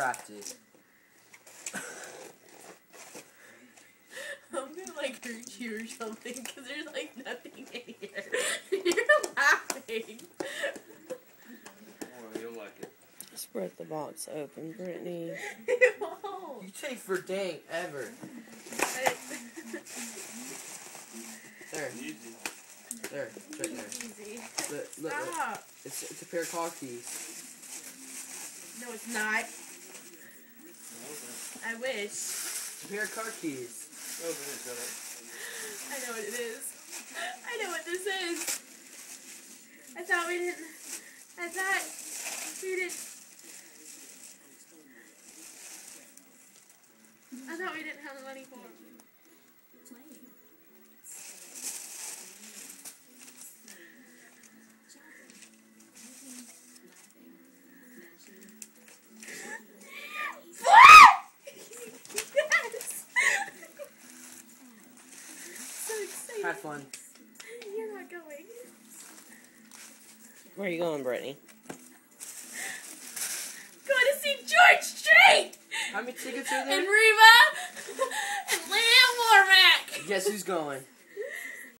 crafted. I'm gonna like hurt you or something because there's like nothing in here. You're laughing. Oh, you'll like it. Spread the box open, Brittni. It won't. You take for dang ever. There, Easy. there, it's right there. Easy. Look, look, look. It's, it's a pair of car keys. No, it's not. I wish. It's a pair of car keys. Oh, it's. I know what it is. I know what this is. I thought we didn't. I thought we didn't. I thought we didn't have the money for it. Have fun. You're not going. Where are you going, Brittni? Going to see George Strait How many tickets are there? and? Reba and Lee Ann Womack. Guess who's going?